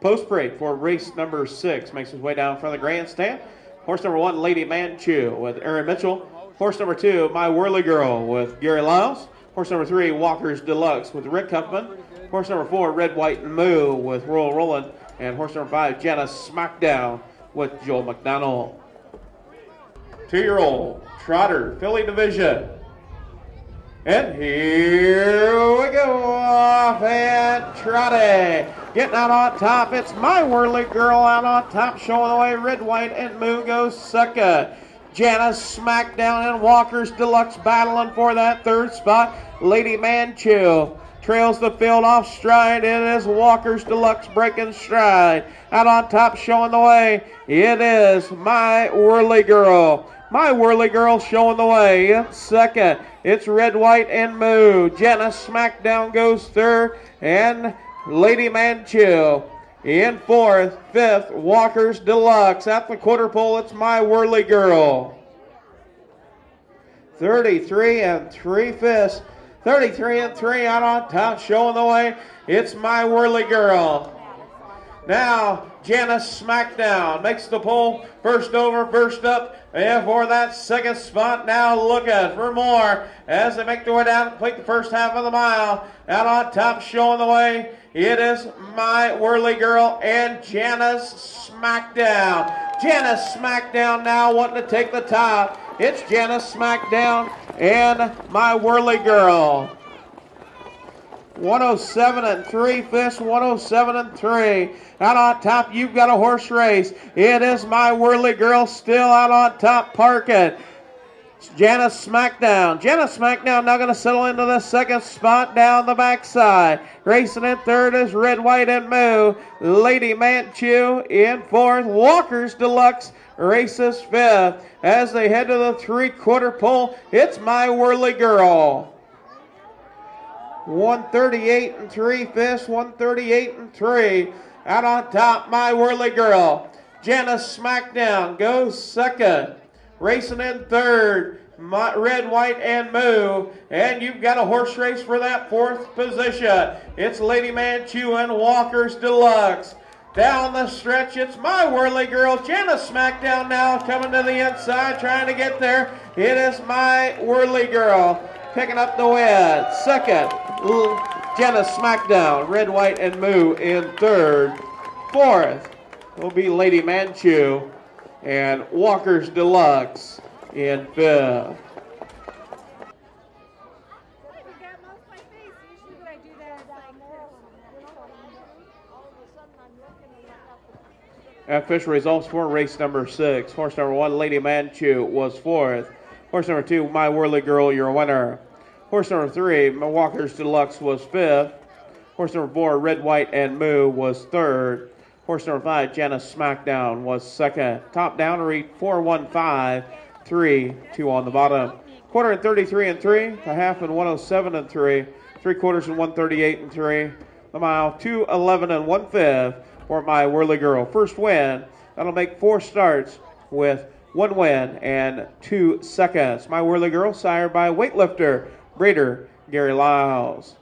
Post parade for race number six makes his way down from the grandstand. Horse number one, Lady Manchu with Aaron Mitchell. Horse number two, My Whirly Girl with Gary Lyles. Horse number three, Walker's Deluxe with Rick Huffman. Horse number four, Red, White, and Moo with Royal Roland. And horse number five, Jenna Smackdown with Joel McDonald. Two-year-old Trotter Filly Division. And here we go off and Trotty. Getting out on top. It's my whirly girl out on top, showing the way. Red, white, and Moo goes second. Janna's Smackdown and Walker's Deluxe battling for that third spot. Lady Manchu trails the field off stride. It is Walker's Deluxe breaking stride. Out on top, showing the way. It is my whirly girl. My whirly girl showing the way second. It's Red, White, and Moo. Jenna Smackdown goes third. And Lady Manchu in fourth. Fifth, Walker's Deluxe. At the quarter pole, it's My Whirly Girl. 33 and 3 fifths. 33 and 3 out on top, showing the way. It's My Whirly Girl. Now, Janna's Smackdown makes the pole. First over, first up. And for that second spot, now looking for more as they make their way down, complete the first half of the mile. Out on top, showing the way. It is my whirly girl and Janna's Smackdown. Janna's Smackdown now wanting to take the top. It's Janna's Smackdown and my whirly girl. 107 and 3, Fish 107 and 3. Out on top, you've got a horse race. It is my whirly girl still out on top, parking. Janna's Smackdown. Janna's Smackdown now going to settle into the second spot down the backside. Racing in third is Red, White, and Moo. Lady Manchu in fourth. Walker's Deluxe races fifth. As they head to the three quarter pole, it's My Whirly Girl. 138 and 3 fifths, 138 and 3. Out on top, My Whirly Girl. Janna's Smackdown goes second. Racing in third, my, Red, White, and Moo. And you've got a horse race for that fourth position. It's Lady Manchu and Walker's Deluxe. Down the stretch, it's my whirly girl, Janna's Smackdown now coming to the inside, trying to get there. It is my whirly girl picking up the win. Second, Jenna Smackdown, Red, White, and Moo in third. Fourth will be Lady Manchu and Walker's Deluxe in fifth. Official results for race number six. Horse number one, Lady Manchu, was fourth. Horse number two, My Whirly Girl, your winner. Horse number three, Walker's Deluxe, was fifth. Horse number four, Red, White, and Moo, was third. Horse number five, Janna's Smackdown, was second. Top down, read 415, 3, 2 on the bottom. Quarter and 33 and 3, a half and 107 and 3, three quarters and 138 and 3, the mile 211 and 1 fifth for my Whirly Girl. First win, that'll make four starts with one win and two seconds. My Whirly Girl, sired by weightlifter breeder Gary Lyles.